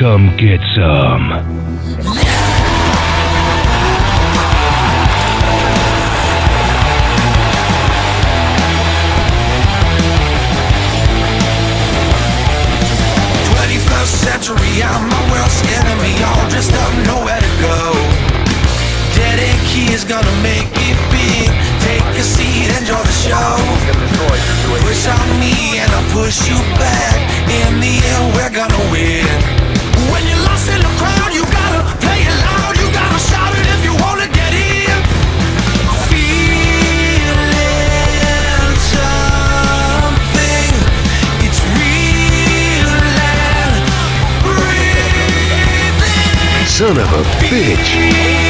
Come get some. Century, I'm my worst enemy. All dressed up, nowhere to go. Dead end key is gonna make it big. Take a seat, enjoy the show. Push on me and I push you back. In the end, we're gonna win. Son of a bitch.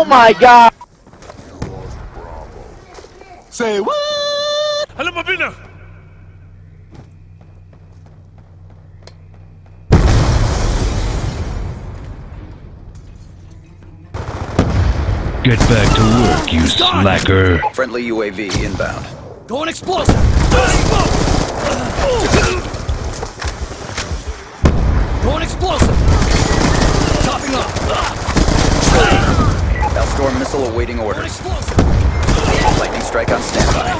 Oh my god! Say what? Hello, mo, Bina! Get back to work, you slacker. Friendly UAV inbound. Go Going explosive! Missile awaiting orders. Lightning strike on standby.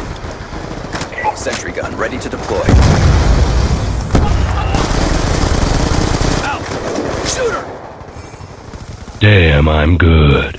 Sentry gun ready to deploy. Out! Shooter! Damn, I'm good.